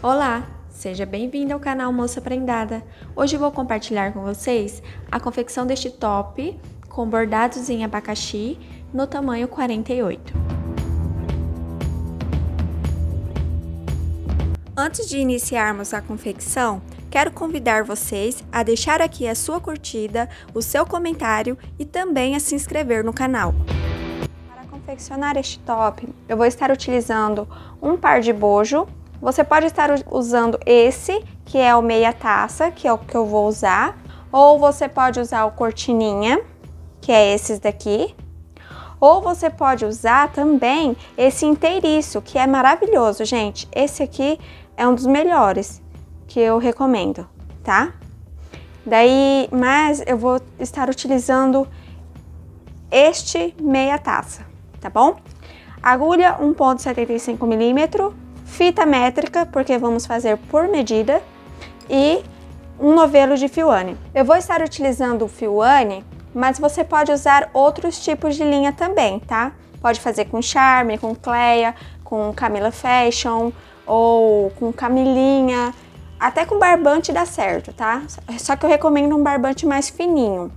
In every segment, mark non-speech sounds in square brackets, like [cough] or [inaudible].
Olá, seja bem-vindo ao canal Moça Prendada. Hoje vou compartilhar com vocês a confecção deste top com bordados em abacaxi no tamanho 48. Antes de iniciarmos a confecção, quero convidar vocês a deixar aqui a sua curtida, o seu comentário e também a se inscrever no canal confeccionar este top, eu vou estar utilizando um par de bojo. Você pode estar usando esse, que é o meia taça, que é o que eu vou usar. Ou você pode usar o cortininha, que é esses daqui. Ou você pode usar também esse inteiriço, que é maravilhoso, gente. Esse aqui é um dos melhores que eu recomendo, tá? Daí, mas eu vou estar utilizando este meia taça tá bom? Agulha 1.75 milímetro, fita métrica, porque vamos fazer por medida, e um novelo de fioane. Eu vou estar utilizando o fioane, mas você pode usar outros tipos de linha também, tá? Pode fazer com Charme, com Cleia, com Camila Fashion ou com Camilinha, até com barbante dá certo, tá? Só que eu recomendo um barbante mais fininho,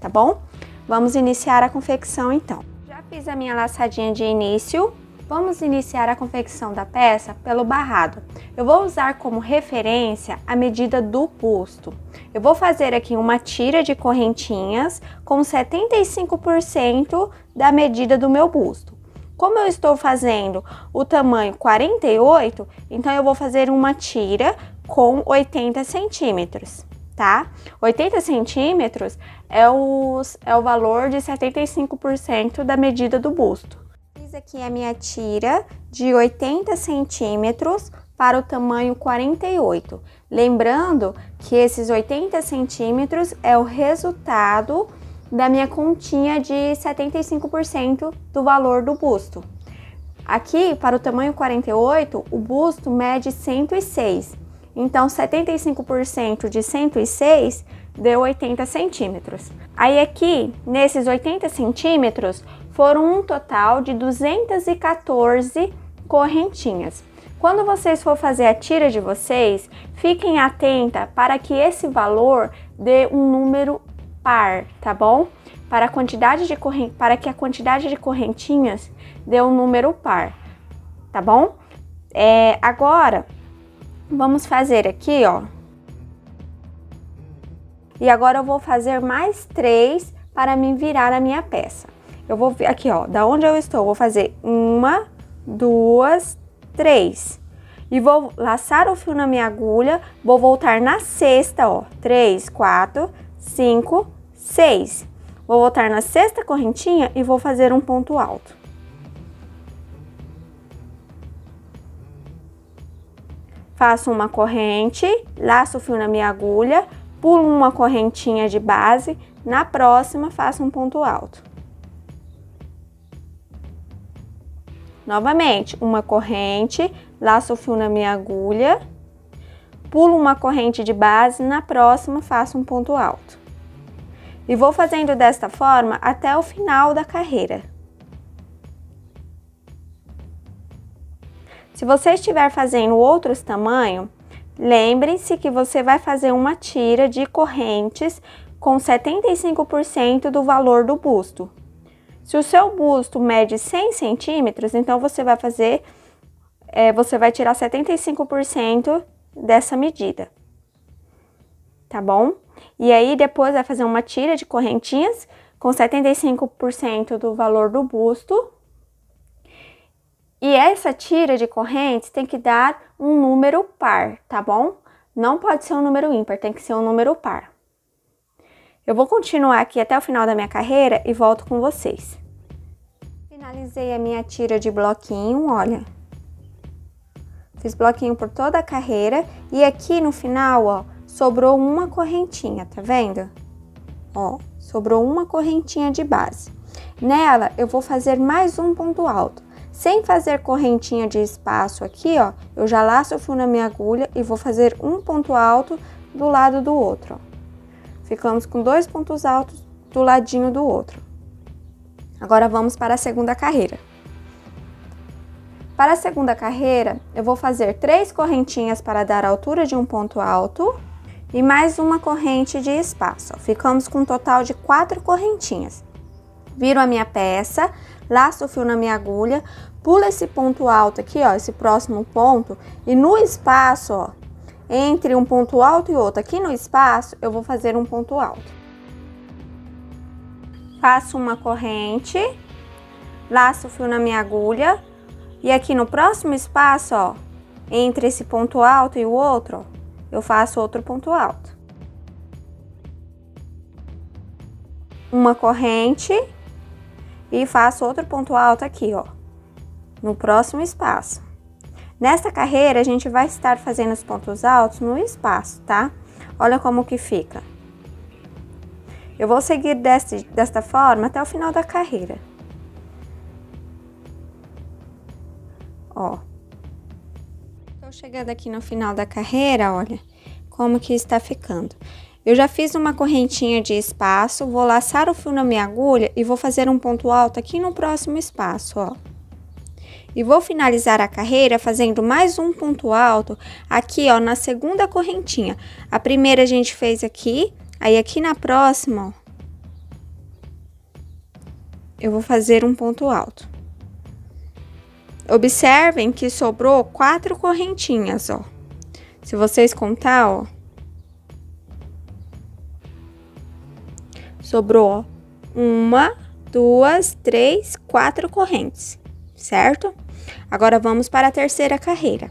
tá bom? Vamos iniciar a confecção então. Fiz a minha laçadinha de início. Vamos iniciar a confecção da peça pelo barrado. Eu vou usar como referência a medida do busto. Eu vou fazer aqui uma tira de correntinhas com 75% da medida do meu busto. Como eu estou fazendo o tamanho 48, então eu vou fazer uma tira com 80 centímetros tá? 80 centímetros é, os, é o valor de 75% da medida do busto. Fiz aqui a minha tira de 80 centímetros para o tamanho 48. Lembrando que esses 80 centímetros é o resultado da minha continha de 75% do valor do busto. Aqui, para o tamanho 48, o busto mede 106 então, 75% de 106 deu 80 centímetros. Aí aqui, nesses 80 centímetros, foram um total de 214 correntinhas. Quando vocês for fazer a tira de vocês, fiquem atenta para que esse valor dê um número par, tá bom? Para, a quantidade de corrent... para que a quantidade de correntinhas dê um número par, tá bom? É, agora, Vamos fazer aqui, ó. E agora eu vou fazer mais três para me virar a minha peça. Eu vou aqui, ó, da onde eu estou, vou fazer uma, duas, três. E vou laçar o fio na minha agulha, vou voltar na sexta, ó, três, quatro, cinco, seis. Vou voltar na sexta correntinha e vou fazer um ponto alto. faço uma corrente, laço o fio na minha agulha, pulo uma correntinha de base, na próxima faço um ponto alto. Novamente, uma corrente, laço o fio na minha agulha, pulo uma corrente de base, na próxima faço um ponto alto. E vou fazendo desta forma até o final da carreira. Se você estiver fazendo outros tamanhos, lembre-se que você vai fazer uma tira de correntes com 75% do valor do busto. Se o seu busto mede 100 centímetros, então você vai fazer, é, você vai tirar 75% dessa medida, tá bom? E aí depois vai fazer uma tira de correntinhas com 75% do valor do busto e essa tira de correntes tem que dar um número par, tá bom? Não pode ser um número ímpar, tem que ser um número par. Eu vou continuar aqui até o final da minha carreira e volto com vocês. Finalizei a minha tira de bloquinho, olha. Fiz bloquinho por toda a carreira e aqui no final, ó, sobrou uma correntinha, tá vendo? Ó, sobrou uma correntinha de base. Nela, eu vou fazer mais um ponto alto. Sem fazer correntinha de espaço aqui, ó, eu já laço o fio na minha agulha e vou fazer um ponto alto do lado do outro, ó. Ficamos com dois pontos altos do ladinho do outro. Agora vamos para a segunda carreira. Para a segunda carreira, eu vou fazer três correntinhas para dar a altura de um ponto alto e mais uma corrente de espaço. Ficamos com um total de quatro correntinhas. Viro a minha peça, laço o fio na minha agulha, pulo esse ponto alto aqui, ó, esse próximo ponto, e no espaço, ó, entre um ponto alto e outro, aqui no espaço, eu vou fazer um ponto alto. Faço uma corrente, laço o fio na minha agulha, e aqui no próximo espaço, ó, entre esse ponto alto e o outro, eu faço outro ponto alto. Uma corrente e faço outro ponto alto aqui, ó, no próximo espaço. Nesta carreira, a gente vai estar fazendo os pontos altos no espaço, tá? Olha como que fica. Eu vou seguir desta forma até o final da carreira. Ó. Tô chegando aqui no final da carreira, olha como que está ficando. Eu já fiz uma correntinha de espaço, vou laçar o fio na minha agulha e vou fazer um ponto alto aqui no próximo espaço, ó. E vou finalizar a carreira fazendo mais um ponto alto aqui, ó, na segunda correntinha. A primeira a gente fez aqui, aí aqui na próxima, ó, eu vou fazer um ponto alto. Observem que sobrou quatro correntinhas, ó. Se vocês contar, ó, sobrou uma, duas, três, quatro correntes, certo? Agora vamos para a terceira carreira.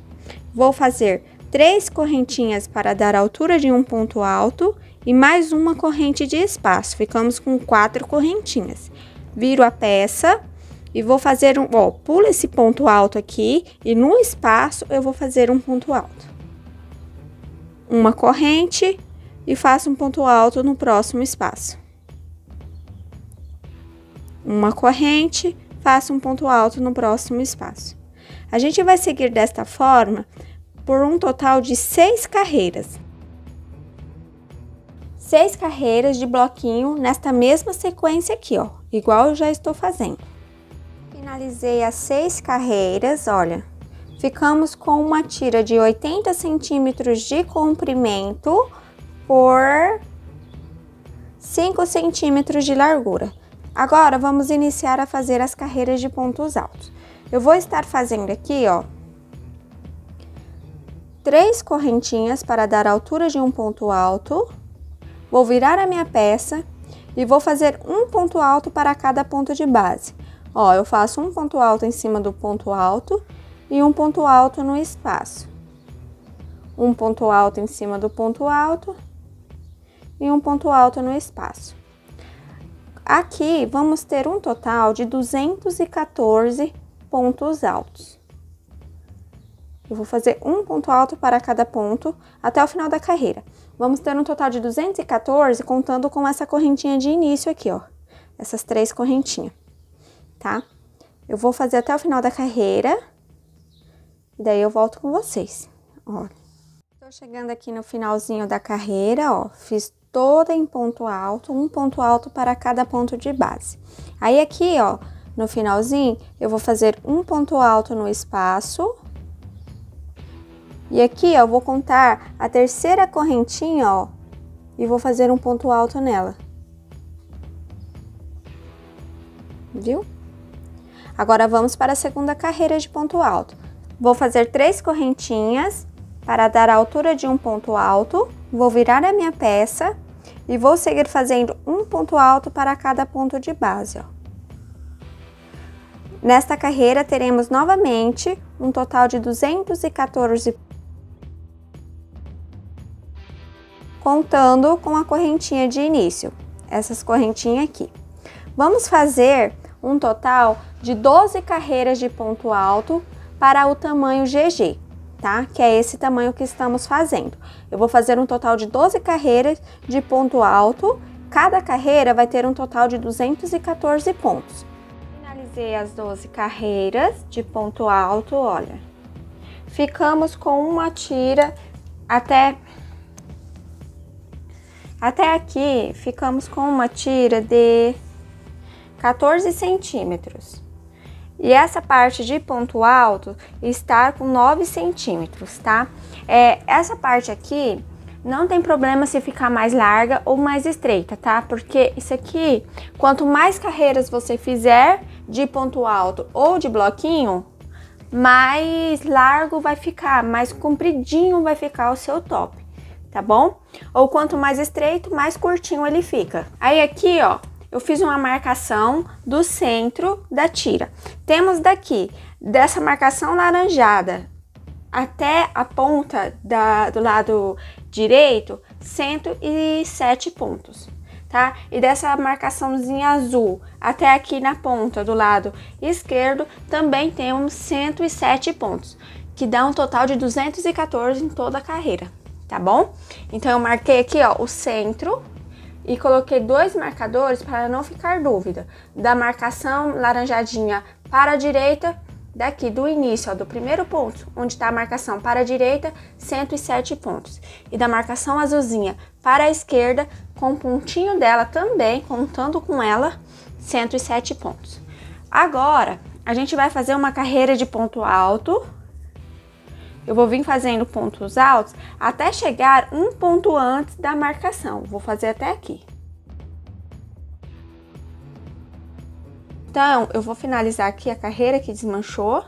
Vou fazer três correntinhas para dar altura de um ponto alto e mais uma corrente de espaço. Ficamos com quatro correntinhas. Viro a peça e vou fazer um, ó, pulo esse ponto alto aqui e no espaço eu vou fazer um ponto alto. Uma corrente e faço um ponto alto no próximo espaço. Uma corrente, faço um ponto alto no próximo espaço. A gente vai seguir desta forma por um total de seis carreiras. Seis carreiras de bloquinho nesta mesma sequência aqui, ó, igual eu já estou fazendo finalizei as seis carreiras, olha, ficamos com uma tira de 80 centímetros de comprimento por 5 centímetros de largura. Agora, vamos iniciar a fazer as carreiras de pontos altos. Eu vou estar fazendo aqui, ó, três correntinhas para dar a altura de um ponto alto. Vou virar a minha peça e vou fazer um ponto alto para cada ponto de base. Ó, eu faço um ponto alto em cima do ponto alto e um ponto alto no espaço. Um ponto alto em cima do ponto alto e um ponto alto no espaço. Aqui vamos ter um total de 214 pontos altos. Eu vou fazer um ponto alto para cada ponto até o final da carreira. Vamos ter um total de 214 contando com essa correntinha de início aqui, ó. Essas três correntinhas tá? Eu vou fazer até o final da carreira. E daí eu volto com vocês. Olha. Tô chegando aqui no finalzinho da carreira, ó. Fiz toda em ponto alto, um ponto alto para cada ponto de base. Aí aqui, ó, no finalzinho, eu vou fazer um ponto alto no espaço. E aqui, ó, eu vou contar a terceira correntinha, ó, e vou fazer um ponto alto nela. Viu? Agora vamos para a segunda carreira de ponto alto. Vou fazer três correntinhas para dar a altura de um ponto alto, vou virar a minha peça e vou seguir fazendo um ponto alto para cada ponto de base. Ó. Nesta carreira teremos novamente um total de 214 contando com a correntinha de início, essas correntinhas aqui. Vamos fazer um total de 12 carreiras de ponto alto para o tamanho GG, tá? Que é esse tamanho que estamos fazendo. Eu vou fazer um total de 12 carreiras de ponto alto, cada carreira vai ter um total de 214 pontos. Finalizei as 12 carreiras de ponto alto, olha. Ficamos com uma tira até até aqui, ficamos com uma tira de 14 centímetros. E essa parte de ponto alto está com 9 centímetros, tá? É, essa parte aqui não tem problema se ficar mais larga ou mais estreita, tá? Porque isso aqui, quanto mais carreiras você fizer de ponto alto ou de bloquinho, mais largo vai ficar, mais compridinho vai ficar o seu top, tá bom? Ou quanto mais estreito, mais curtinho ele fica. Aí aqui, ó, eu fiz uma marcação do centro da tira. Temos daqui, dessa marcação laranjada até a ponta da, do lado direito, 107 pontos, tá? E dessa marcaçãozinha azul até aqui na ponta do lado esquerdo, também temos 107 pontos, que dá um total de 214 em toda a carreira, tá bom? Então eu marquei aqui, ó, o centro e coloquei dois marcadores para não ficar dúvida. Da marcação laranjadinha para a direita, daqui do início, ó, do primeiro ponto, onde está a marcação para a direita, 107 pontos. E da marcação azulzinha para a esquerda, com o pontinho dela também, contando com ela, 107 pontos. Agora, a gente vai fazer uma carreira de ponto alto eu vou vir fazendo pontos altos até chegar um ponto antes da marcação. Vou fazer até aqui. Então, eu vou finalizar aqui a carreira que desmanchou.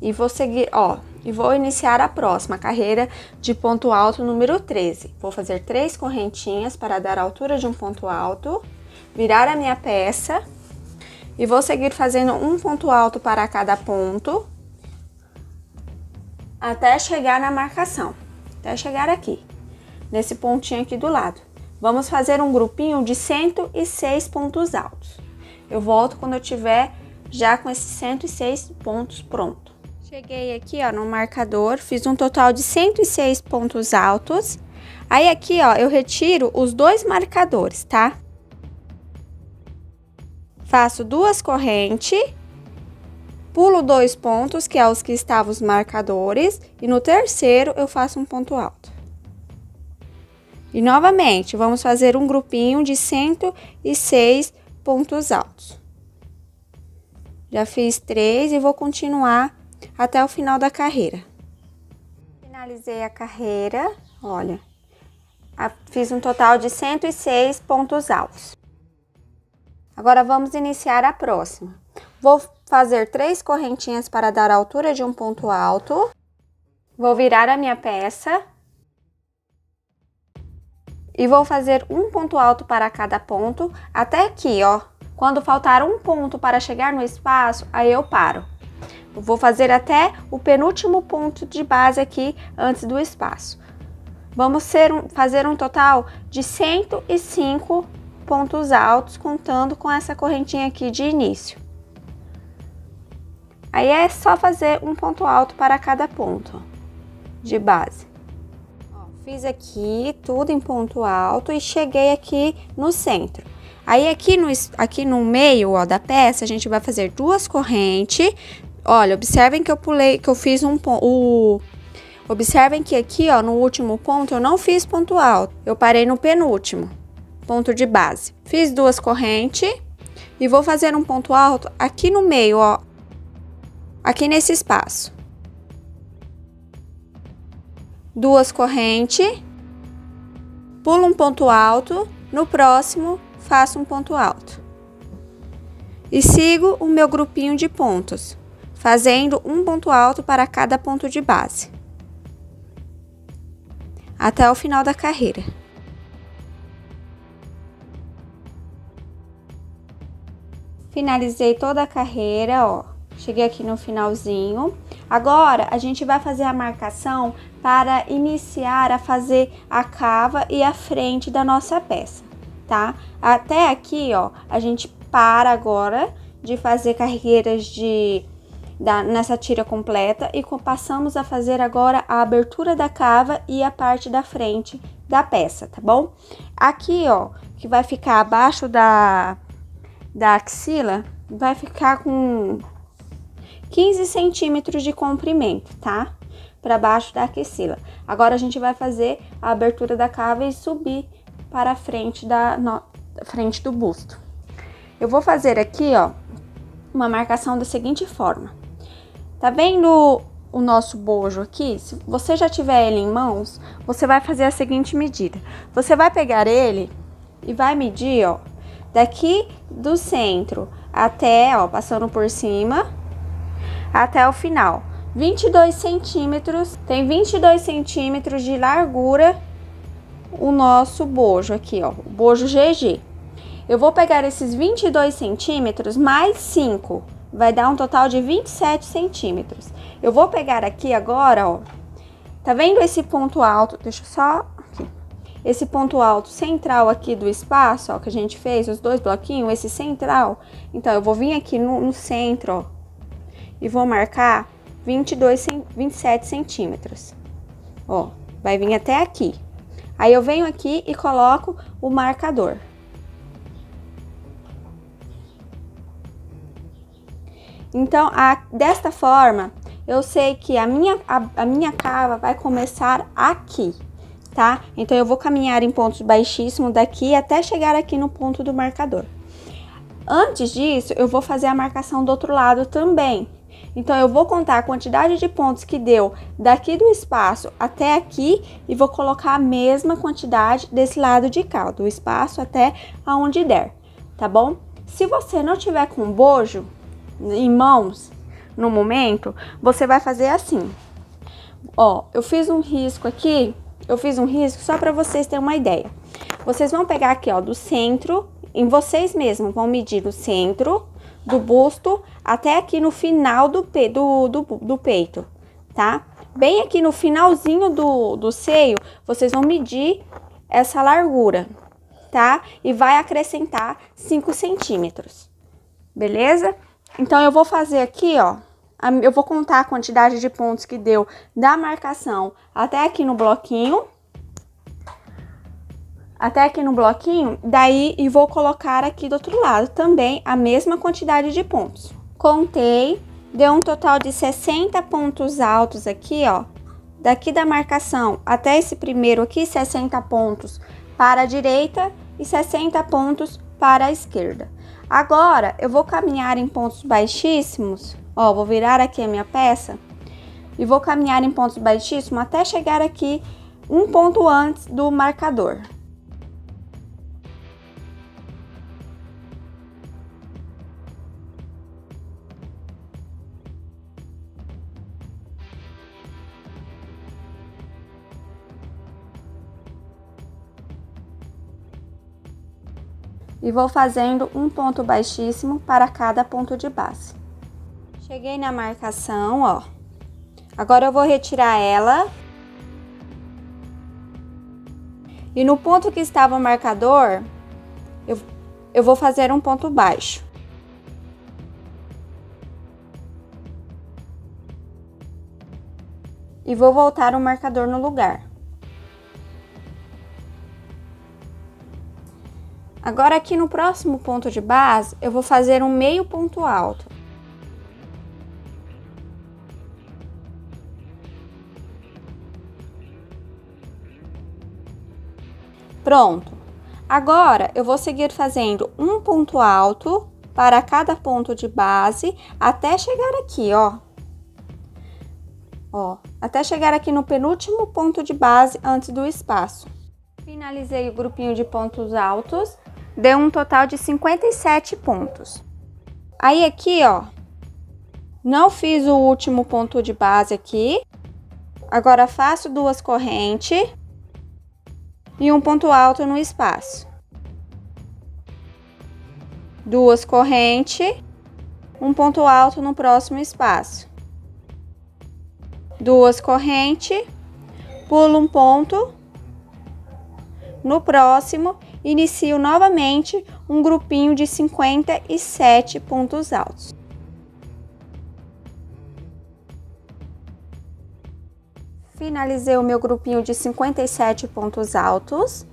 E vou seguir, ó, e vou iniciar a próxima carreira de ponto alto número 13. Vou fazer três correntinhas para dar a altura de um ponto alto, virar a minha peça e vou seguir fazendo um ponto alto para cada ponto até chegar na marcação, até chegar aqui, nesse pontinho aqui do lado. Vamos fazer um grupinho de 106 pontos altos. Eu volto quando eu tiver já com esses 106 pontos pronto. Cheguei aqui, ó, no marcador, fiz um total de 106 pontos altos. Aí aqui, ó, eu retiro os dois marcadores, tá? Faço duas correntes Pulo dois pontos, que é os que estavam os marcadores, e no terceiro eu faço um ponto alto. E novamente, vamos fazer um grupinho de 106 pontos altos. Já fiz três e vou continuar até o final da carreira. Finalizei a carreira, olha, fiz um total de 106 pontos altos. Agora vamos iniciar a próxima. Vou fazer três correntinhas para dar a altura de um ponto alto. Vou virar a minha peça. E vou fazer um ponto alto para cada ponto, até aqui, ó. Quando faltar um ponto para chegar no espaço, aí eu paro. Vou fazer até o penúltimo ponto de base aqui, antes do espaço. Vamos um, fazer um total de 105 pontos altos, contando com essa correntinha aqui de início. Aí é só fazer um ponto alto para cada ponto de base. Ó, fiz aqui tudo em ponto alto e cheguei aqui no centro. Aí aqui no, aqui no meio ó, da peça, a gente vai fazer duas correntes. Olha, observem que eu pulei, que eu fiz um ponto... Observem que aqui, ó, no último ponto, eu não fiz ponto alto. Eu parei no penúltimo ponto de base. Fiz duas correntes e vou fazer um ponto alto aqui no meio, ó, aqui nesse espaço. Duas correntes, pulo um ponto alto, no próximo faço um ponto alto. E sigo o meu grupinho de pontos, fazendo um ponto alto para cada ponto de base. Até o final da carreira. Finalizei toda a carreira, ó. Cheguei aqui no finalzinho. Agora, a gente vai fazer a marcação para iniciar a fazer a cava e a frente da nossa peça, tá? Até aqui, ó, a gente para agora de fazer carreiras de da, nessa tira completa e passamos a fazer agora a abertura da cava e a parte da frente da peça, tá bom? Aqui, ó, que vai ficar abaixo da, da axila, vai ficar com 15 centímetros de comprimento, tá? Para baixo da axila. Agora a gente vai fazer a abertura da cava e subir para a frente da no, frente do busto. eu vou fazer aqui, ó, uma marcação da seguinte forma. Tá vendo o nosso bojo aqui? Se você já tiver ele em mãos, você vai fazer a seguinte medida. Você vai pegar ele e vai medir, ó, daqui do centro até, ó, passando por cima, até o final. 22 centímetros, tem 22 centímetros de largura o nosso bojo aqui, ó, o bojo GG. Eu vou pegar esses 22 centímetros mais 5, vai dar um total de 27 centímetros. Eu vou pegar aqui agora, ó, tá vendo esse ponto alto? Deixa só aqui. Esse ponto alto central aqui do espaço, ó, que a gente fez, os dois bloquinhos, esse central. Então, eu vou vir aqui no, no centro, ó, e vou marcar 22, 27 centímetros. Ó, vai vir até aqui. Aí eu venho aqui e coloco o marcador. Então, a, desta forma, eu sei que a minha, a, a minha cava vai começar aqui, tá? Então, eu vou caminhar em pontos baixíssimos daqui até chegar aqui no ponto do marcador. Antes disso, eu vou fazer a marcação do outro lado também. Então, eu vou contar a quantidade de pontos que deu daqui do espaço até aqui e vou colocar a mesma quantidade desse lado de cá, do espaço até aonde der, tá bom? Se você não tiver com bojo em mãos no momento, você vai fazer assim. Ó, eu fiz um risco aqui, eu fiz um risco só para vocês terem uma ideia. Vocês vão pegar aqui, ó, do centro, em vocês mesmos, vão medir o centro do busto até aqui no final do, pe do, do, do peito, tá? Bem aqui no finalzinho do, do seio, vocês vão medir essa largura, tá? E vai acrescentar 5 centímetros, beleza? Então, eu vou fazer aqui, ó, eu vou contar a quantidade de pontos que deu da marcação até aqui no bloquinho, até aqui no bloquinho, daí e vou colocar aqui do outro lado também a mesma quantidade de pontos. Contei, deu um total de 60 pontos altos aqui, ó. Daqui da marcação até esse primeiro aqui, 60 pontos para a direita e 60 pontos para a esquerda. Agora, eu vou caminhar em pontos baixíssimos, ó, vou virar aqui a minha peça e vou caminhar em pontos baixíssimos até chegar aqui um ponto antes do marcador. E vou fazendo um ponto baixíssimo para cada ponto de base. Cheguei na marcação, ó. Agora eu vou retirar ela. E no ponto que estava o marcador, eu, eu vou fazer um ponto baixo. E vou voltar o marcador no lugar. Agora aqui no próximo ponto de base, eu vou fazer um meio ponto alto. Pronto. Agora, eu vou seguir fazendo um ponto alto para cada ponto de base até chegar aqui, ó. Ó, até chegar aqui no penúltimo ponto de base antes do espaço. Finalizei o grupinho de pontos altos deu um total de 57 pontos. Aí aqui, ó, não fiz o último ponto de base aqui. Agora faço duas correntes e um ponto alto no espaço. Duas correntes, um ponto alto no próximo espaço. Duas correntes, pulo um ponto no próximo inicio novamente um grupinho de 57 pontos altos. Finalizei o meu grupinho de 57 pontos altos.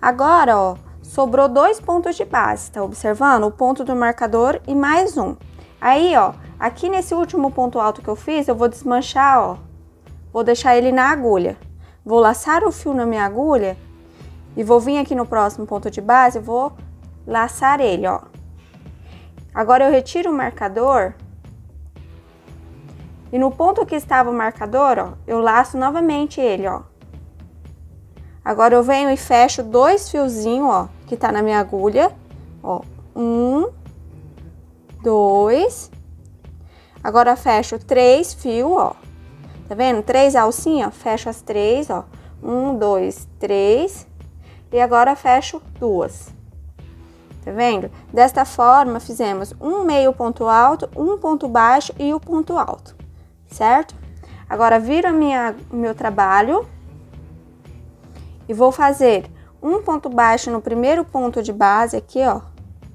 Agora, ó, sobrou dois pontos de base, tá observando? O ponto do marcador e mais um. Aí, ó, aqui nesse último ponto alto que eu fiz, eu vou desmanchar, ó. Vou deixar ele na agulha. Vou laçar o fio na minha agulha e vou vir aqui no próximo ponto de base, vou laçar ele, ó. Agora eu retiro o marcador. E no ponto que estava o marcador, ó, eu laço novamente ele, ó. Agora eu venho e fecho dois fiozinhos, ó, que tá na minha agulha. Ó, um, dois. Agora fecho três fios, ó. Tá vendo? Três alcinhas, fecho as três, ó. Um, dois, três. E agora fecho duas. Tá vendo? Desta forma, fizemos um meio ponto alto, um ponto baixo e o ponto alto, certo? Agora, viro minha, meu trabalho e vou fazer um ponto baixo no primeiro ponto de base aqui, ó,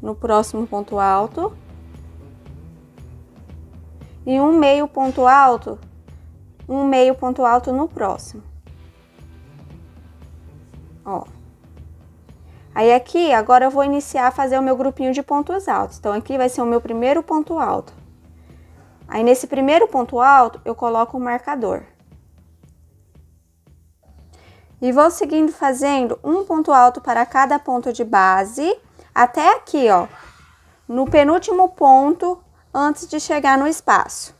no próximo ponto alto. E um meio ponto alto, um meio ponto alto no próximo. Ó. Aí aqui, agora eu vou iniciar a fazer o meu grupinho de pontos altos. Então aqui vai ser o meu primeiro ponto alto. Aí nesse primeiro ponto alto, eu coloco o marcador. E vou seguindo fazendo um ponto alto para cada ponto de base, até aqui, ó, no penúltimo ponto, antes de chegar no espaço.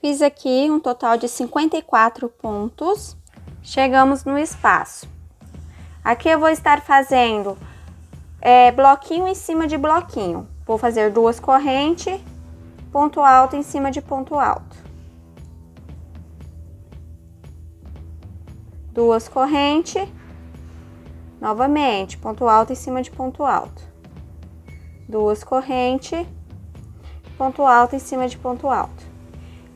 Fiz aqui um total de 54 pontos. Chegamos no espaço. Aqui eu vou estar fazendo é, bloquinho em cima de bloquinho. Vou fazer duas correntes, ponto alto em cima de ponto alto. duas correntes, novamente, ponto alto em cima de ponto alto, duas correntes, ponto alto em cima de ponto alto.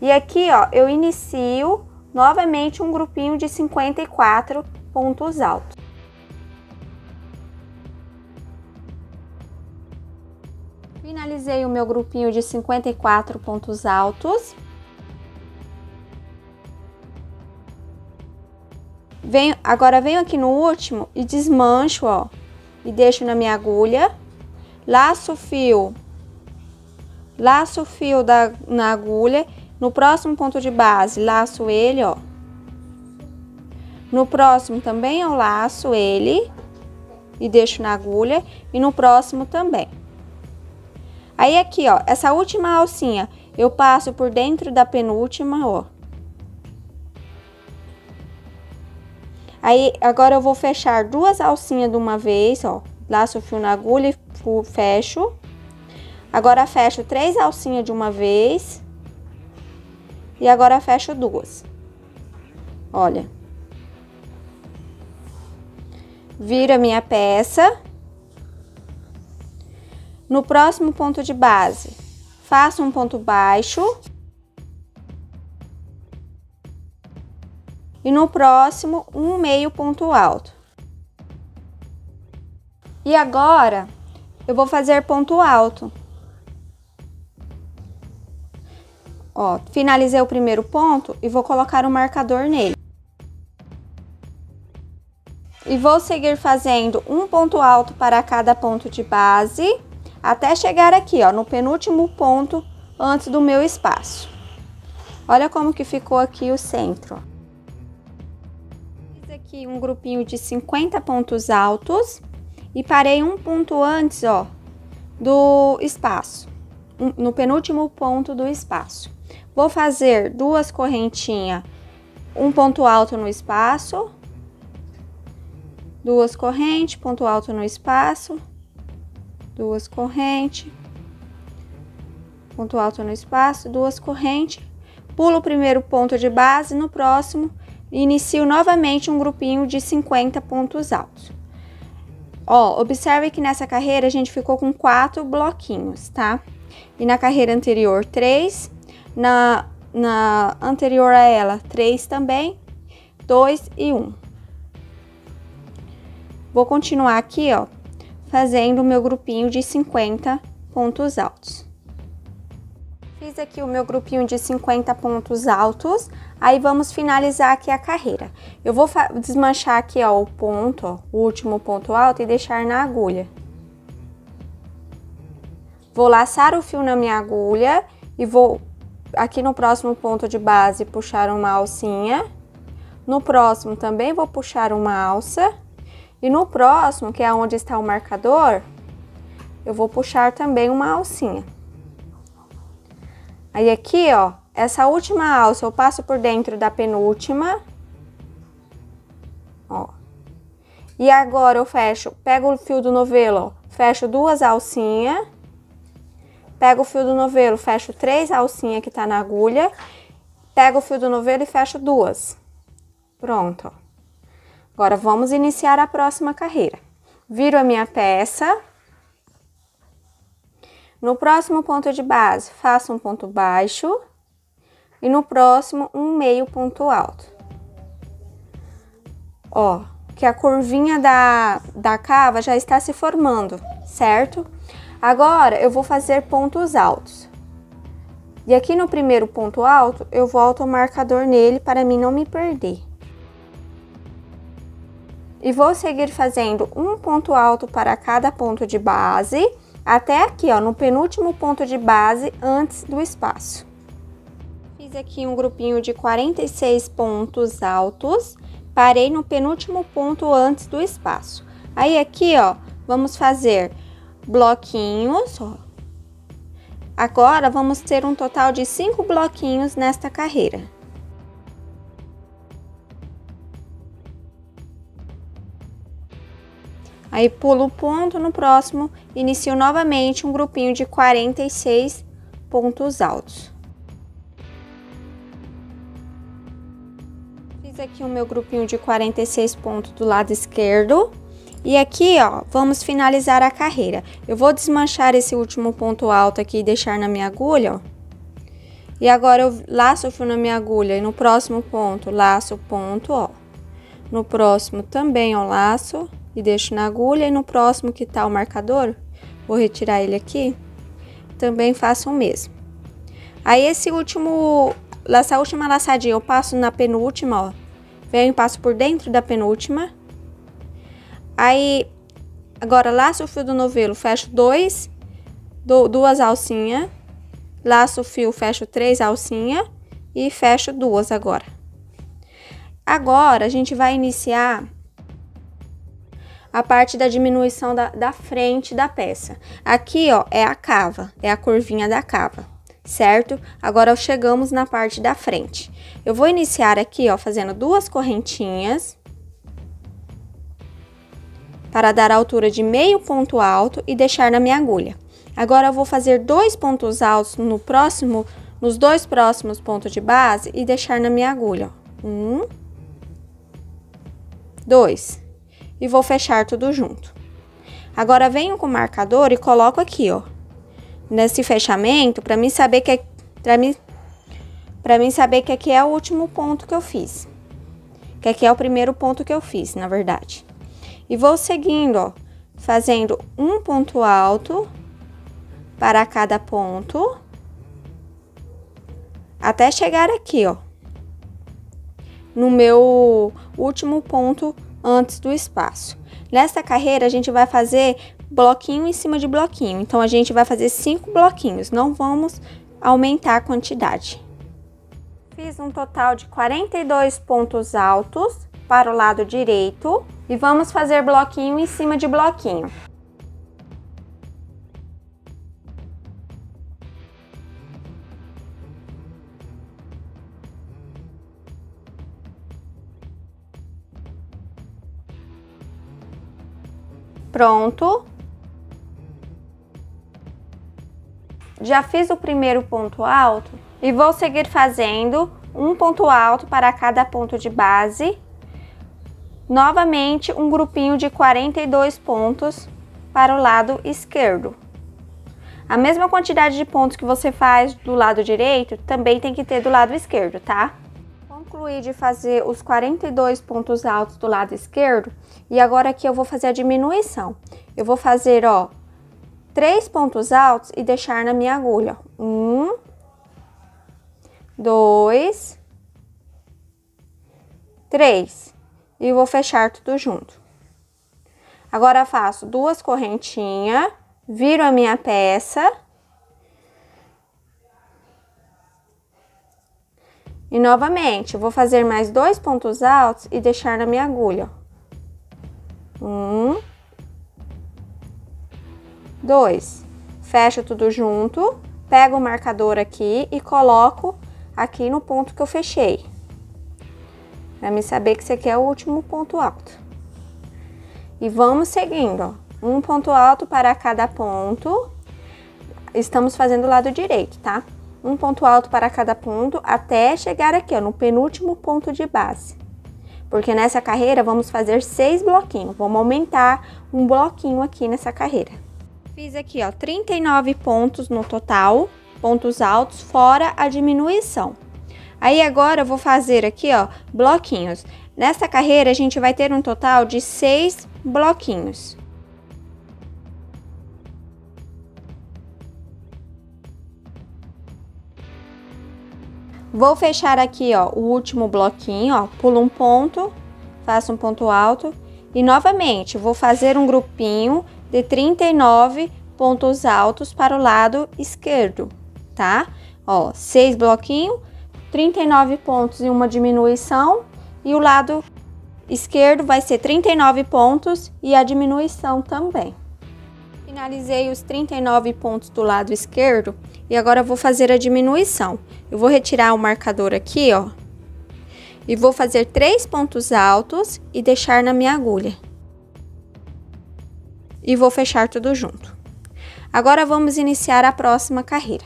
E aqui, ó, eu inicio novamente um grupinho de 54 pontos altos. Finalizei o meu grupinho de 54 pontos altos. Venho, agora venho aqui no último e desmancho, ó. E deixo na minha agulha. Laço o fio. Laço o fio da, na agulha. No próximo ponto de base, laço ele, ó. No próximo também eu laço ele e deixo na agulha. E no próximo também. Aí aqui, ó, essa última alcinha, eu passo por dentro da penúltima, ó. Aí, agora eu vou fechar duas alcinhas de uma vez, ó. Laço o fio na agulha e fecho. Agora, fecho três alcinhas de uma vez. E agora, fecho duas. Olha. Viro a minha peça. No próximo ponto de base, faço um ponto baixo. e no próximo um meio ponto alto. E agora eu vou fazer ponto alto. Ó, finalizei o primeiro ponto e vou colocar o um marcador nele. E vou seguir fazendo um ponto alto para cada ponto de base, até chegar aqui, ó, no penúltimo ponto antes do meu espaço. Olha como que ficou aqui o centro, ó aqui um grupinho de 50 pontos altos e parei um ponto antes, ó, do espaço, no penúltimo ponto do espaço. Vou fazer duas correntinhas, um ponto alto no espaço, duas correntes, ponto alto no espaço, duas correntes, ponto alto no espaço, duas correntes, pulo o primeiro ponto de base, no próximo inicio novamente um grupinho de 50 pontos altos. Ó, observe que nessa carreira a gente ficou com quatro bloquinhos, tá? E na carreira anterior, três. Na, na anterior a ela, três também. Dois e um. Vou continuar aqui, ó, fazendo o meu grupinho de 50 pontos altos. Fiz aqui o meu grupinho de 50 pontos altos. Aí vamos finalizar aqui a carreira. Eu vou desmanchar aqui, ó, o ponto, ó, o último ponto alto e deixar na agulha. Vou laçar o fio na minha agulha e vou aqui no próximo ponto de base puxar uma alcinha. No próximo também vou puxar uma alça. E no próximo, que é onde está o marcador, eu vou puxar também uma alcinha. Aí aqui, ó, essa última alça eu passo por dentro da penúltima. Ó. E agora eu fecho, pego o fio do novelo, ó, fecho duas alcinhas. Pego o fio do novelo, fecho três alcinhas que tá na agulha. Pego o fio do novelo e fecho duas. Pronto, ó. Agora, vamos iniciar a próxima carreira. Viro a minha peça. No próximo ponto de base, faço um ponto baixo. E no próximo, um meio ponto alto. Ó, que a curvinha da, da cava já está se formando, certo? Agora, eu vou fazer pontos altos. E aqui no primeiro ponto alto, eu volto o marcador nele para mim não me perder. E vou seguir fazendo um ponto alto para cada ponto de base, até aqui, ó, no penúltimo ponto de base antes do espaço. Fiz aqui um grupinho de 46 pontos altos, parei no penúltimo ponto antes do espaço. Aí aqui, ó, vamos fazer bloquinhos, ó. Agora, vamos ter um total de cinco bloquinhos nesta carreira. Aí pulo o ponto no próximo, inicio novamente um grupinho de 46 pontos altos. Fiz aqui o meu grupinho de 46 pontos do lado esquerdo. E aqui, ó, vamos finalizar a carreira. Eu vou desmanchar esse último ponto alto aqui e deixar na minha agulha, ó. E agora eu laço o fio na minha agulha e no próximo ponto laço o ponto, ó. No próximo também eu laço e deixo na agulha e no próximo que tá o marcador, vou retirar ele aqui, também faço o mesmo. Aí esse último, essa última laçadinha eu passo na penúltima, ó. Venho e passo por dentro da penúltima Aí, agora laço o fio do novelo, fecho dois, do, duas alcinhas, laço o fio, fecho três alcinhas e fecho duas agora. Agora, a gente vai iniciar a parte da diminuição da, da frente da peça. Aqui, ó, é a cava, é a curvinha da cava, certo? Agora, chegamos na parte da frente. Eu vou iniciar aqui, ó, fazendo duas correntinhas para dar a altura de meio ponto alto e deixar na minha agulha. Agora eu vou fazer dois pontos altos no próximo, nos dois próximos pontos de base e deixar na minha agulha. Um, dois. E vou fechar tudo junto. Agora venho com o marcador e coloco aqui, ó, nesse fechamento, para mim saber que é, para mim para mim saber que aqui é o último ponto que eu fiz. Que aqui é o primeiro ponto que eu fiz, na verdade. E vou seguindo, ó, fazendo um ponto alto para cada ponto, até chegar aqui, ó, no meu último ponto antes do espaço. Nesta carreira, a gente vai fazer bloquinho em cima de bloquinho. Então, a gente vai fazer cinco bloquinhos, não vamos aumentar a quantidade. Fiz um total de 42 pontos altos para o lado direito e vamos fazer bloquinho em cima de bloquinho. Pronto. Já fiz o primeiro ponto alto e vou seguir fazendo um ponto alto para cada ponto de base Novamente, um grupinho de 42 pontos para o lado esquerdo. A mesma quantidade de pontos que você faz do lado direito, também tem que ter do lado esquerdo, tá? Concluí de fazer os 42 pontos altos do lado esquerdo e agora aqui eu vou fazer a diminuição. Eu vou fazer, ó, três pontos altos e deixar na minha agulha. Um, dois, três e vou fechar tudo junto. Agora faço duas correntinhas, viro a minha peça. E novamente, vou fazer mais dois pontos altos e deixar na minha agulha. Um. dois. Fecho tudo junto, pego o marcador aqui e coloco aqui no ponto que eu fechei. Pra me saber que esse aqui é o último ponto alto. E vamos seguindo, ó. Um ponto alto para cada ponto. Estamos fazendo o lado direito, tá? Um ponto alto para cada ponto até chegar aqui, ó, no penúltimo ponto de base. Porque nessa carreira vamos fazer seis bloquinhos. Vamos aumentar um bloquinho aqui nessa carreira. Fiz aqui, ó, 39 pontos no total, pontos altos, fora a diminuição. Aí agora eu vou fazer aqui, ó, bloquinhos. Nessa carreira a gente vai ter um total de seis bloquinhos. Vou fechar aqui, ó, o último bloquinho, ó, pulo um ponto, faço um ponto alto e novamente vou fazer um grupinho de 39 pontos altos para o lado esquerdo, tá? Ó, seis bloquinhos, 39 pontos e uma diminuição e o lado esquerdo vai ser 39 pontos e a diminuição também. Finalizei os 39 pontos do lado esquerdo e agora vou fazer a diminuição. Eu vou retirar o marcador aqui, ó. E vou fazer três pontos altos e deixar na minha agulha. E vou fechar tudo junto. Agora vamos iniciar a próxima carreira.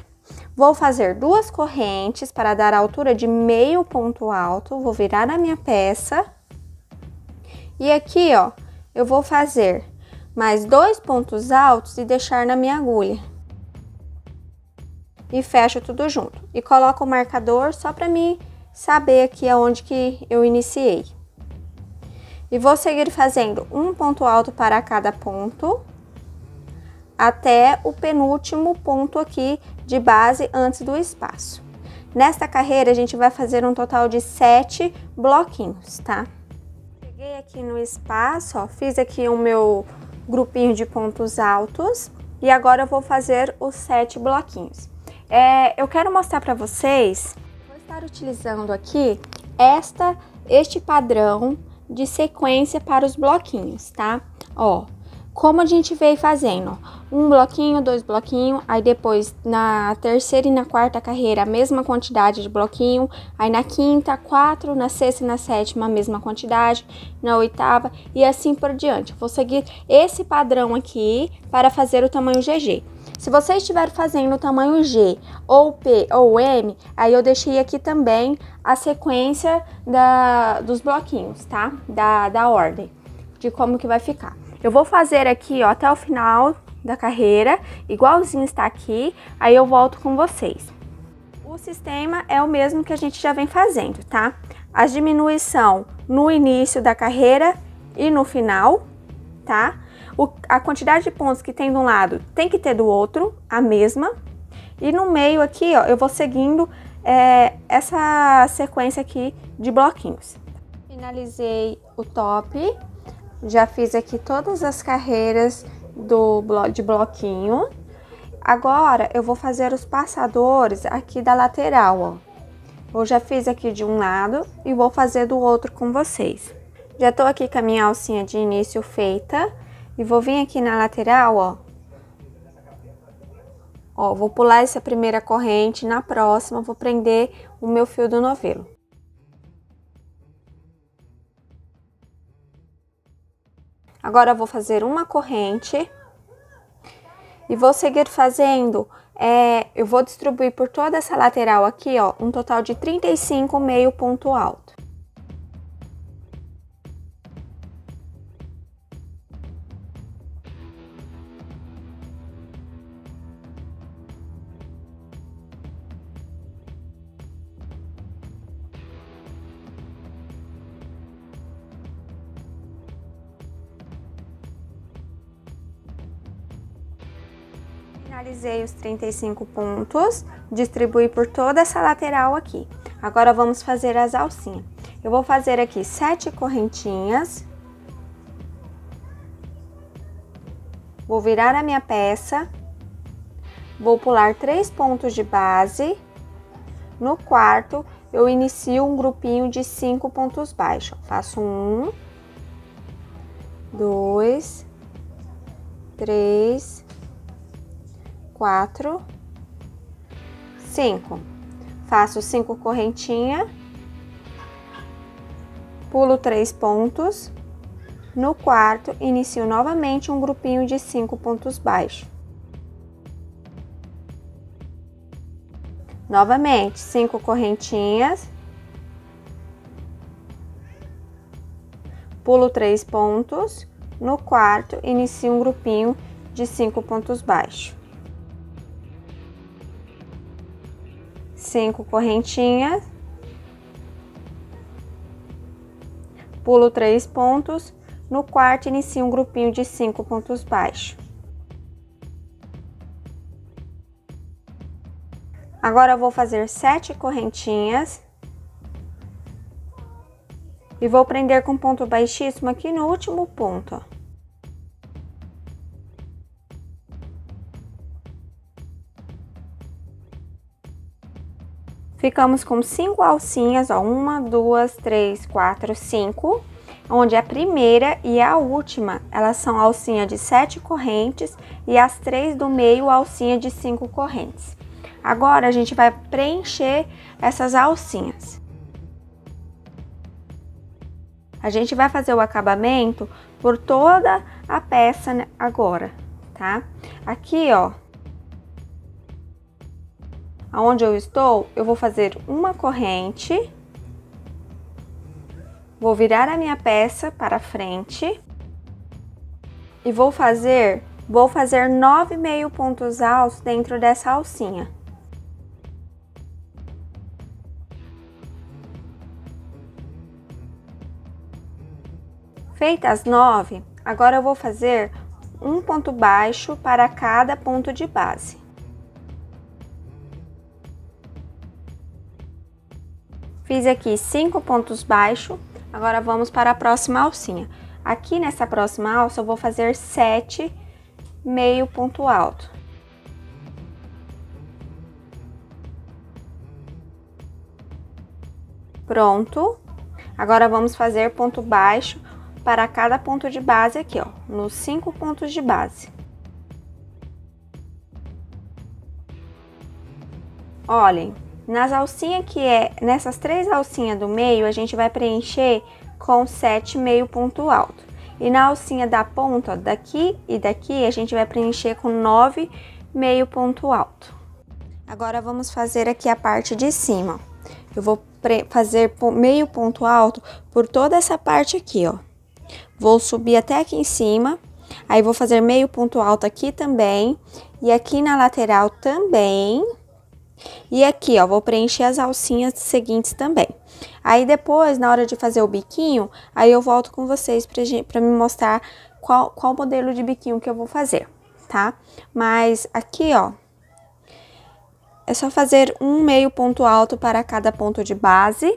Vou fazer duas correntes para dar a altura de meio ponto alto. Vou virar a minha peça. E aqui, ó, eu vou fazer mais dois pontos altos e deixar na minha agulha. E fecho tudo junto. E coloco o marcador só para mim saber aqui aonde que eu iniciei. E vou seguir fazendo um ponto alto para cada ponto até o penúltimo ponto aqui de base antes do espaço. Nesta carreira, a gente vai fazer um total de sete bloquinhos, tá? Cheguei aqui no espaço, ó, fiz aqui o meu grupinho de pontos altos e agora eu vou fazer os sete bloquinhos. É, eu quero mostrar para vocês, vou estar utilizando aqui esta, este padrão de sequência para os bloquinhos, tá? Ó, como a gente veio fazendo, um bloquinho, dois bloquinhos, aí depois na terceira e na quarta carreira a mesma quantidade de bloquinho, aí na quinta, quatro, na sexta e na sétima a mesma quantidade, na oitava e assim por diante. Vou seguir esse padrão aqui para fazer o tamanho GG. Se você estiver fazendo o tamanho G, ou P, ou M, aí eu deixei aqui também a sequência da, dos bloquinhos, tá? Da, da ordem, de como que vai ficar. Eu vou fazer aqui, ó, até o final da carreira, igualzinho está aqui, aí eu volto com vocês. O sistema é o mesmo que a gente já vem fazendo, tá? A diminuição no início da carreira e no final, tá? O, a quantidade de pontos que tem de um lado tem que ter do outro, a mesma. E no meio aqui, ó, eu vou seguindo é, essa sequência aqui de bloquinhos. Finalizei o top já fiz aqui todas as carreiras do de bloquinho. Agora eu vou fazer os passadores aqui da lateral, ó. Eu já fiz aqui de um lado e vou fazer do outro com vocês. Já tô aqui com a minha alcinha de início feita e vou vir aqui na lateral, ó. Ó, vou pular essa primeira corrente, na próxima vou prender o meu fio do novelo. Agora, vou fazer uma corrente e vou seguir fazendo, é, eu vou distribuir por toda essa lateral aqui, ó, um total de 35 meio ponto alto. Finalizei os 35 pontos, distribuí por toda essa lateral aqui. Agora vamos fazer as alcinhas. Eu vou fazer aqui sete correntinhas. Vou virar a minha peça. Vou pular três pontos de base. No quarto, eu inicio um grupinho de cinco pontos baixos. Faço um, dois, três, quatro, cinco. Faço cinco correntinhas, pulo três pontos. No quarto, inicio novamente um grupinho de cinco pontos baixos. Novamente, cinco correntinhas. Pulo três pontos. No quarto, inicio um grupinho de cinco pontos baixos. Cinco correntinhas. Pulo três pontos. No quarto, inicio um grupinho de cinco pontos baixos. Agora vou fazer sete correntinhas. E vou prender com ponto baixíssimo aqui no último ponto, ó. Ficamos com cinco alcinhas, ó, uma, duas, três, quatro, cinco, onde a primeira e a última, elas são alcinha de sete correntes e as três do meio, alcinha de cinco correntes. Agora, a gente vai preencher essas alcinhas. A gente vai fazer o acabamento por toda a peça agora, tá? Aqui, ó, aonde eu estou, eu vou fazer uma corrente, vou virar a minha peça para frente e vou fazer, vou fazer nove meio pontos altos dentro dessa alcinha. Feitas nove, agora eu vou fazer um ponto baixo para cada ponto de base. Fiz aqui cinco pontos baixos, agora vamos para a próxima alcinha. Aqui nessa próxima alça eu vou fazer sete meio ponto alto. Pronto. Agora vamos fazer ponto baixo para cada ponto de base aqui, ó, nos cinco pontos de base. Olhem, nas alcinhas que é, nessas três alcinhas do meio, a gente vai preencher com sete meio ponto alto. E na alcinha da ponta, ó, daqui e daqui, a gente vai preencher com nove meio ponto alto. Agora vamos fazer aqui a parte de cima. Eu vou fazer meio ponto alto por toda essa parte aqui, ó. Vou subir até aqui em cima, aí vou fazer meio ponto alto aqui também, e aqui na lateral também, e aqui, ó, vou preencher as alcinhas seguintes também. Aí depois, na hora de fazer o biquinho, aí eu volto com vocês pra, gente, pra me mostrar qual, qual modelo de biquinho que eu vou fazer, tá? Mas aqui, ó, é só fazer um meio ponto alto para cada ponto de base.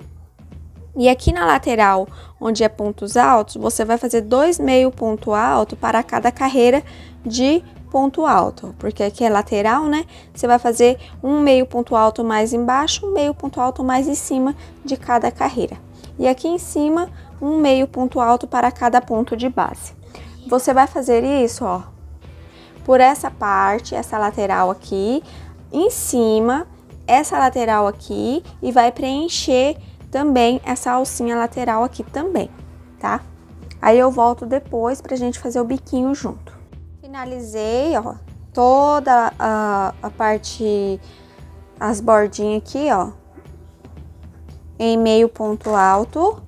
E aqui na lateral, onde é pontos altos, você vai fazer dois meio ponto alto para cada carreira de ponto alto, porque aqui é lateral, né? Você vai fazer um meio ponto alto mais embaixo, um meio ponto alto mais em cima de cada carreira. E aqui em cima, um meio ponto alto para cada ponto de base. Você vai fazer isso, ó, por essa parte, essa lateral aqui, em cima, essa lateral aqui e vai preencher também essa alcinha lateral aqui também, tá? Aí eu volto depois pra gente fazer o biquinho junto finalizei, ó, toda a, a parte, as bordinhas aqui, ó, em meio ponto alto.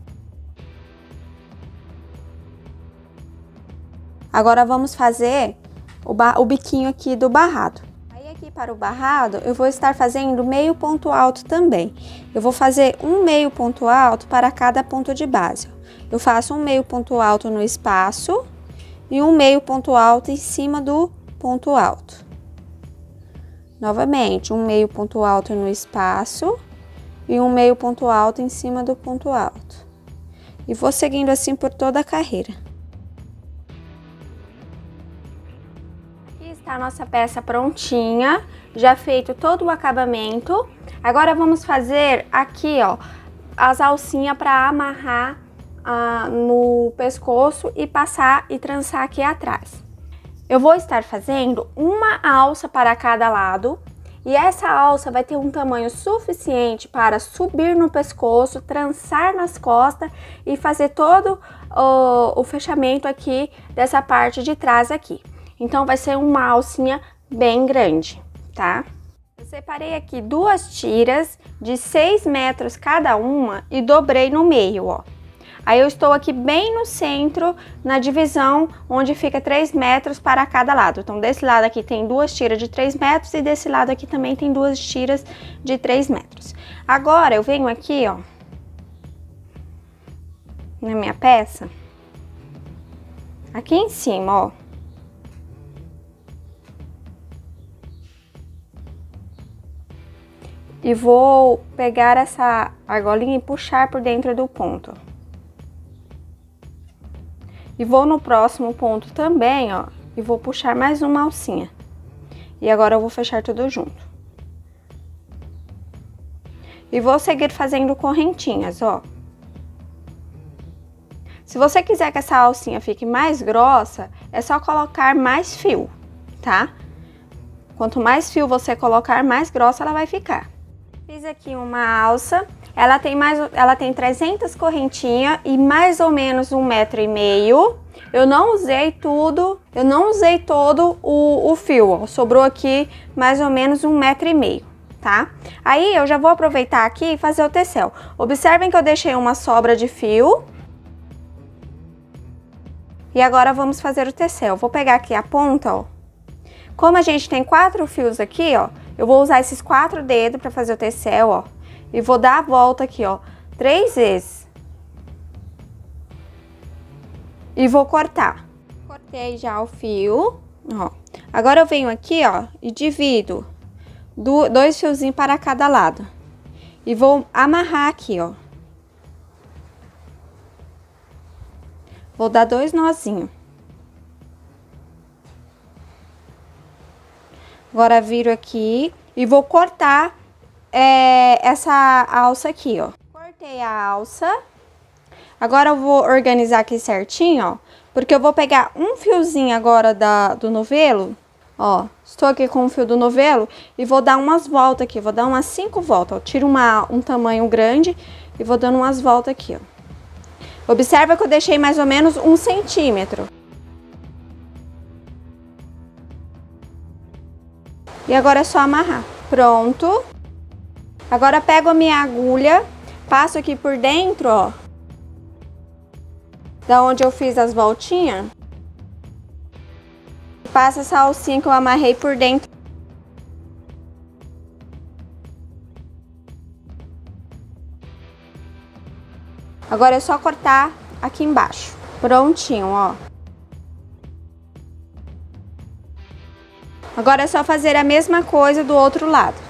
Agora vamos fazer o, o biquinho aqui do barrado. Aí aqui para o barrado, eu vou estar fazendo meio ponto alto também. Eu vou fazer um meio ponto alto para cada ponto de base. Eu faço um meio ponto alto no espaço e um meio ponto alto em cima do ponto alto. Novamente, um meio ponto alto no espaço e um meio ponto alto em cima do ponto alto. E vou seguindo assim por toda a carreira. Aqui está a nossa peça prontinha, já feito todo o acabamento. Agora vamos fazer aqui, ó, as alcinhas para amarrar ah, no pescoço e passar e trançar aqui atrás. eu vou estar fazendo uma alça para cada lado e essa alça vai ter um tamanho suficiente para subir no pescoço, trançar nas costas e fazer todo o, o fechamento aqui dessa parte de trás aqui. Então vai ser uma alcinha bem grande, tá? Eu separei aqui duas tiras de 6 metros cada uma e dobrei no meio, ó. Aí eu estou aqui bem no centro, na divisão, onde fica 3 metros para cada lado. Então, desse lado aqui tem duas tiras de 3 metros e desse lado aqui também tem duas tiras de 3 metros. Agora, eu venho aqui, ó, na minha peça, aqui em cima, ó. E vou pegar essa argolinha e puxar por dentro do ponto. E vou no próximo ponto também, ó, e vou puxar mais uma alcinha. E agora eu vou fechar tudo junto. E vou seguir fazendo correntinhas, ó. Se você quiser que essa alcinha fique mais grossa, é só colocar mais fio, tá? Quanto mais fio você colocar, mais grossa ela vai ficar. Fiz aqui uma alça ela tem mais, ela tem 300 correntinhas e mais ou menos um metro e meio. Eu não usei tudo, eu não usei todo o, o fio, ó. sobrou aqui mais ou menos um metro e meio, tá? Aí eu já vou aproveitar aqui e fazer o tecel. Observem que eu deixei uma sobra de fio. E agora vamos fazer o tecel. Vou pegar aqui a ponta, ó. Como a gente tem quatro fios aqui, ó, eu vou usar esses quatro dedos para fazer o tecel, ó. E vou dar a volta aqui, ó, três vezes. E vou cortar. Cortei já o fio, ó. Agora eu venho aqui, ó, e divido do, dois fiozinhos para cada lado. E vou amarrar aqui, ó. Vou dar dois nozinhos. Agora viro aqui e vou cortar é, essa alça aqui, ó. Cortei a alça. Agora eu vou organizar aqui certinho, ó. Porque eu vou pegar um fiozinho agora da, do novelo, ó. Estou aqui com o fio do novelo e vou dar umas voltas aqui. Vou dar umas cinco voltas, ó. Tiro uma, um tamanho grande e vou dando umas voltas aqui, ó. Observa que eu deixei mais ou menos um centímetro. E agora é só amarrar. Pronto. Agora pego a minha agulha, passo aqui por dentro, ó. Da onde eu fiz as voltinhas. Passo essa alcinha que eu amarrei por dentro. Agora é só cortar aqui embaixo. Prontinho, ó. Agora é só fazer a mesma coisa do outro lado.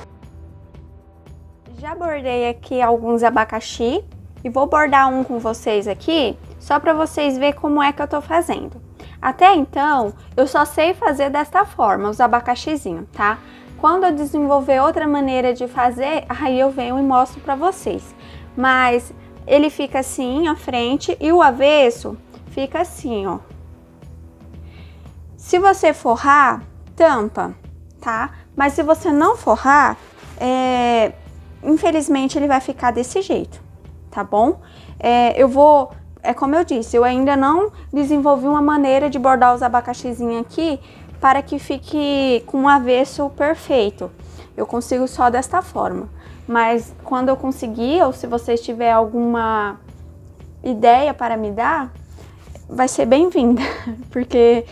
Já bordei aqui alguns abacaxi e vou bordar um com vocês aqui, só para vocês verem como é que eu tô fazendo. Até então, eu só sei fazer desta forma, os abacaxizinhos, tá? Quando eu desenvolver outra maneira de fazer, [laughs] aí eu venho e mostro para vocês. Mas ele fica assim, à frente, e o avesso fica assim, ó. Se você forrar, tampa, tá? Mas se você não forrar, é, infelizmente ele vai ficar desse jeito, tá bom? É, eu vou, é como eu disse, eu ainda não desenvolvi uma maneira de bordar os abacaxizinhos aqui para que fique com um avesso perfeito. Eu consigo só desta forma. Mas quando eu conseguir, ou se vocês tiver alguma ideia para me dar, vai ser bem-vinda, [laughs] porque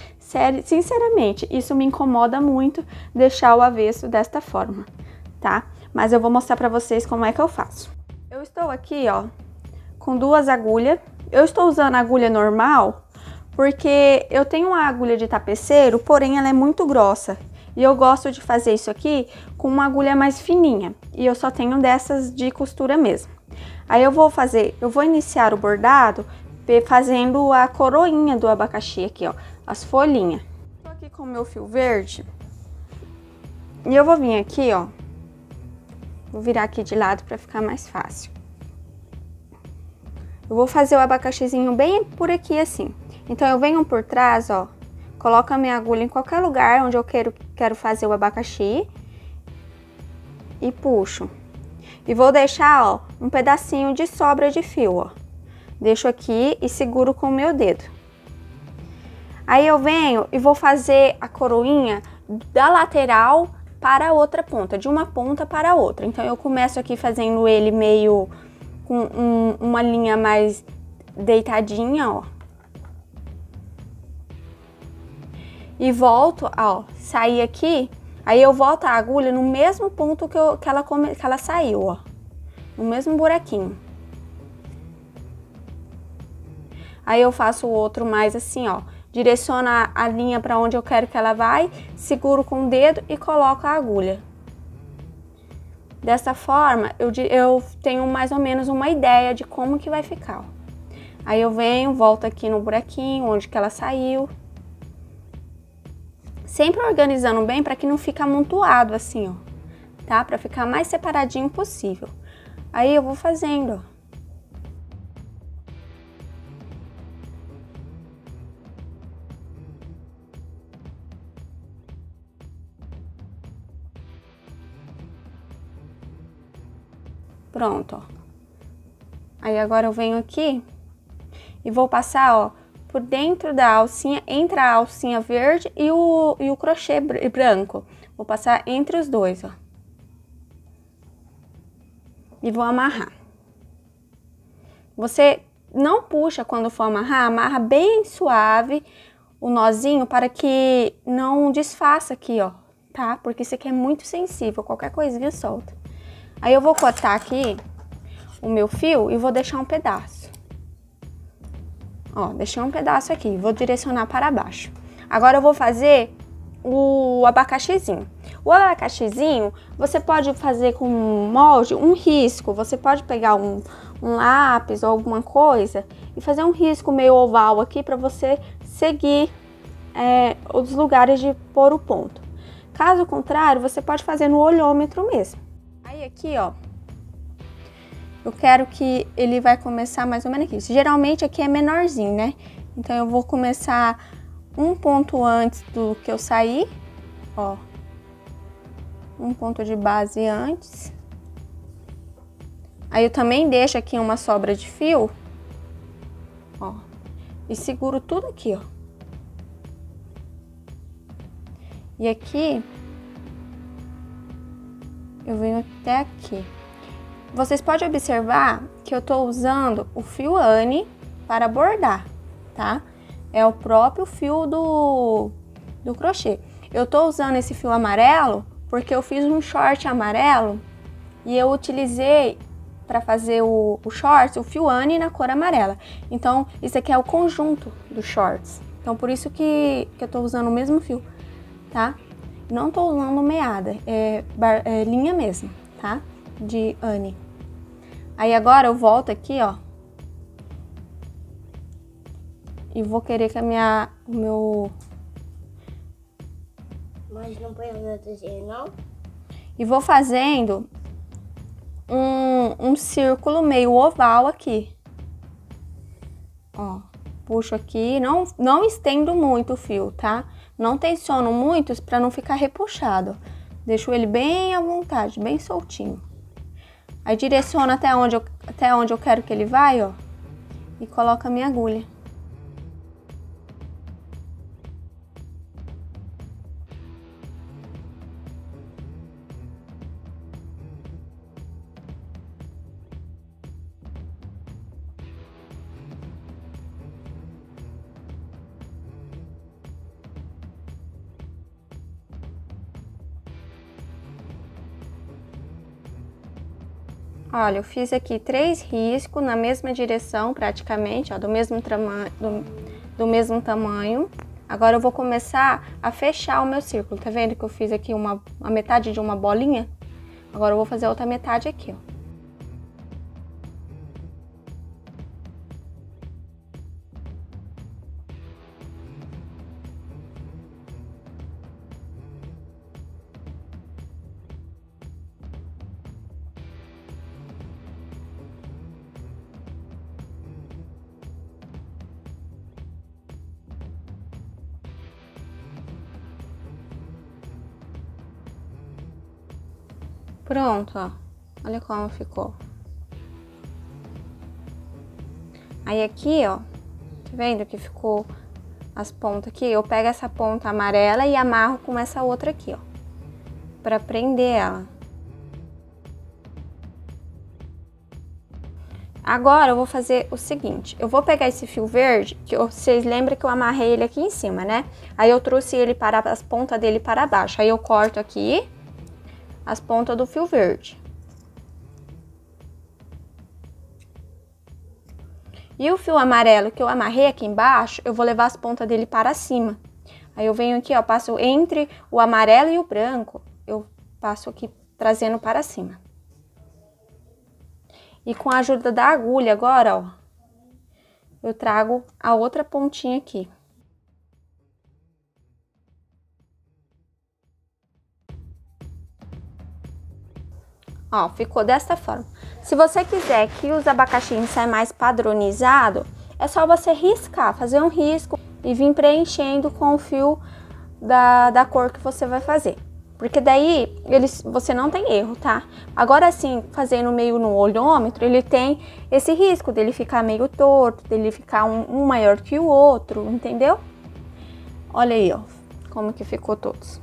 sinceramente, isso me incomoda muito deixar o avesso desta forma, tá? Mas eu vou mostrar para vocês como é que eu faço. Eu estou aqui, ó, com duas agulhas. Eu estou usando agulha normal porque eu tenho uma agulha de tapeceiro, porém ela é muito grossa. E eu gosto de fazer isso aqui com uma agulha mais fininha. E eu só tenho dessas de costura mesmo. Aí eu vou fazer, eu vou iniciar o bordado fazendo a coroinha do abacaxi aqui, ó, as folhinhas. Tô aqui com o meu fio verde. E eu vou vir aqui, ó, Vou virar aqui de lado para ficar mais fácil. Eu vou fazer o abacaxizinho bem por aqui assim. Então eu venho por trás, ó, Coloco a minha agulha em qualquer lugar onde eu quero, quero fazer o abacaxi. E puxo. E vou deixar, ó, um pedacinho de sobra de fio, ó. Deixo aqui e seguro com o meu dedo. Aí eu venho e vou fazer a coroinha da lateral para a outra ponta, de uma ponta para a outra. Então eu começo aqui fazendo ele meio com um, uma linha mais deitadinha, ó. E volto, ó, sair aqui, aí eu volto a agulha no mesmo ponto que, eu, que, ela, come, que ela saiu, ó. No mesmo buraquinho. Aí eu faço o outro mais assim, ó direciono a linha para onde eu quero que ela vai, seguro com o dedo e coloco a agulha. Dessa forma, eu, eu tenho mais ou menos uma ideia de como que vai ficar. Aí eu venho, volto aqui no buraquinho, onde que ela saiu. Sempre organizando bem para que não fique amontoado assim, ó. Tá? Para ficar mais separadinho possível. Aí eu vou fazendo, ó. Pronto, ó. Aí agora eu venho aqui e vou passar, ó, por dentro da alcinha, entre a alcinha verde e o, e o crochê branco. Vou passar entre os dois, ó. E vou amarrar. Você não puxa quando for amarrar, amarra bem suave o nozinho para que não desfaça aqui, ó, tá? Porque isso aqui é muito sensível, qualquer coisinha solta. Aí eu vou cortar aqui o meu fio e vou deixar um pedaço. Ó, deixei um pedaço aqui, vou direcionar para baixo. Agora eu vou fazer o abacaxizinho. O abacaxizinho, você pode fazer com um molde, um risco. Você pode pegar um, um lápis ou alguma coisa e fazer um risco meio oval aqui para você seguir é, os lugares de pôr o ponto. Caso contrário, você pode fazer no olhômetro mesmo. Aqui, ó, eu quero que ele vai começar mais ou menos aqui. Geralmente aqui é menorzinho, né? Então eu vou começar um ponto antes do que eu sair, ó. Um ponto de base antes. Aí eu também deixo aqui uma sobra de fio, ó. E seguro tudo aqui, ó. E aqui eu venho até aqui. Vocês podem observar que eu estou usando o fio Anne para bordar, tá? É o próprio fio do, do crochê. Eu estou usando esse fio amarelo porque eu fiz um short amarelo e eu utilizei para fazer o, o shorts o fio Anne na cor amarela. Então, isso aqui é o conjunto dos shorts. Então, por isso que, que eu estou usando o mesmo fio, tá? Não tô usando meada, é, bar, é linha mesmo, tá? De Anne. Aí agora eu volto aqui, ó. E vou querer que a minha, o meu... Mas não põe o desenho, não? E vou fazendo um, um círculo meio oval aqui. Ó, puxo aqui, não, não estendo muito o fio, tá? Não tensiono muito para não ficar repuxado. Deixo ele bem à vontade, bem soltinho. Aí direciono até onde eu, até onde eu quero que ele vai, ó. E coloco a minha agulha. Olha, eu fiz aqui três riscos na mesma direção, praticamente, ó, do mesmo, do, do mesmo tamanho. Agora eu vou começar a fechar o meu círculo. Tá vendo que eu fiz aqui uma, metade de uma bolinha? Agora eu vou fazer a outra metade aqui, ó. Pronto, ó. Olha como ficou. Aí aqui, ó, tá vendo que ficou as pontas aqui? Eu pego essa ponta amarela e amarro com essa outra aqui, ó, pra prender ela. Agora eu vou fazer o seguinte, eu vou pegar esse fio verde, que vocês lembram que eu amarrei ele aqui em cima, né? Aí eu trouxe ele para as pontas dele para baixo. Aí eu corto aqui as pontas do fio verde. E o fio amarelo que eu amarrei aqui embaixo, eu vou levar as pontas dele para cima. Aí eu venho aqui, ó, passo entre o amarelo e o branco, eu passo aqui trazendo para cima. E com a ajuda da agulha agora, ó, eu trago a outra pontinha aqui. Ó, ficou desta forma. Se você quiser que os abacaxis saiam mais padronizado, é só você riscar, fazer um risco e vir preenchendo com o fio da, da cor que você vai fazer. Porque daí eles, você não tem erro, tá? Agora sim, fazendo meio no olhômetro, ele tem esse risco dele ficar meio torto, dele ficar um, um maior que o outro, entendeu? Olha aí, ó, como que ficou todos.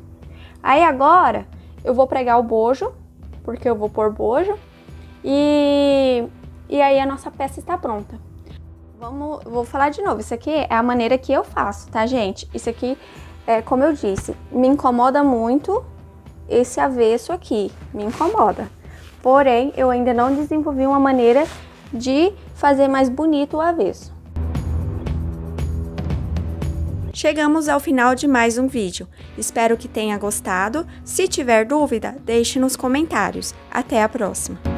Aí agora eu vou pregar o bojo, porque eu vou pôr bojo, e, e aí a nossa peça está pronta. Vamos, vou falar de novo, isso aqui é a maneira que eu faço, tá, gente? Isso aqui, é, como eu disse, me incomoda muito esse avesso aqui, me incomoda. Porém, eu ainda não desenvolvi uma maneira de fazer mais bonito o avesso. Chegamos ao final de mais um vídeo. Espero que tenha gostado. Se tiver dúvida, deixe nos comentários. Até a próxima!